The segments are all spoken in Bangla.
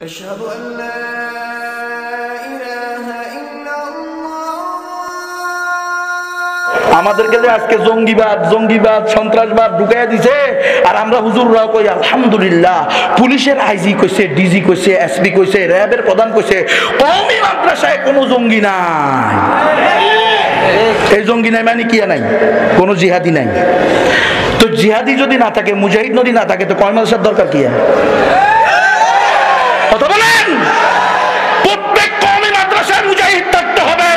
أشهد أن لا إله إلا الله আমাদেরকে যে আজকে জঙ্গিবাদ জঙ্গিবাদ সন্ত্রাসবাদ ঢুকাই দিছে আর আমরা হুজুররাও কই আলহামদুলিল্লাহ পুলিশের আইজি কইছে ডিজি কইছে এসপি কইছে র্যাবের প্রধান কইছে কওমি মাদ্রাসায় কোনো জঙ্গি নাই এই জঙ্গি নাই মানে কি নাই কোনো জিহাদি নাই তো জিহাদি যদি না থাকে মুজাহিদ যদি না থাকে তো কয় মাদ্রাসার দরকার কি কথা বলেন? প্রত্যেক কমি মাদ্রাসায় মুজাহিদ থাকতে হবে।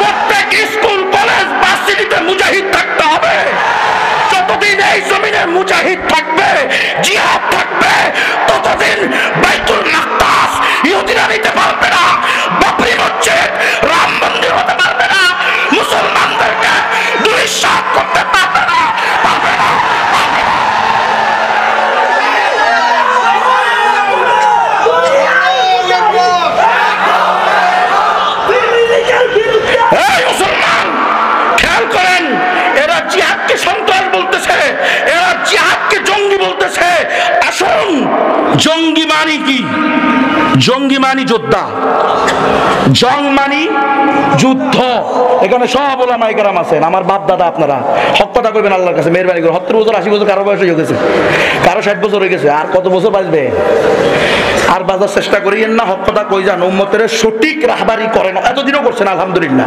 প্রত্যেক স্কুল, কলেজ বাসিটিতে মুজাহিদ থাকতে হবে। যতদিন এই জমিনে মুজাহিদ থাকবে, জিহাদ জঙ্গি মানি কি? জঙ্গি মানি যোদ্ধা। জং মানি যুদ্ধ। এখানে সব ওলামাই কেরাম আছেন, আমার বাপ দাদা আপনারা। হক কথা কইবেন আল্লাহর কাছে, মেহরবানি করে সত্তর বছর, আশি বছর কারও বয়স হয়ে গেছে। কারও ষাট বছর হয়ে গেছে, আর কত বছর বাঁচবে? আর বাজার চেষ্টা করিয়েন না হক কথা কই যান, উম্মতের সঠিক রাহবারি করেন। এতদিনও করছেন, আলহামদুলিল্লাহ।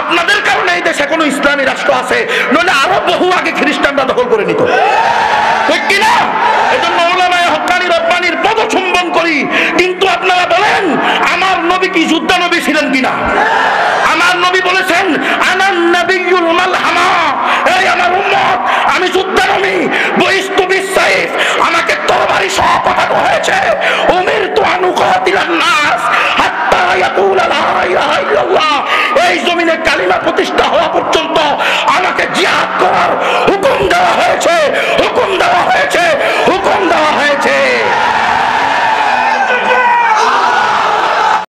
আপনাদের কারণে এই দেশে কোনো ইসলামী রাষ্ট্র আছে, নইলে আরও বহু আগে খ্রিস্টানরা দখল করে নিত। নবী ছিলেন কিনা? আমার নবী বলেছেন আনান নবীল মালহামা। এই আমার উম্মত, আমি যুদ্ধের আমি বহিস্তু বিশ্বাস। আমাকে তরবারি সহ পাঠানো হয়েছে। উমির তো আনুকাতিলান নাস হাত্তা ইয়াকুলা লা ইলাহা ইল্লাল্লাহ। এই জমিনে কালিমা প্রতিষ্ঠা হয়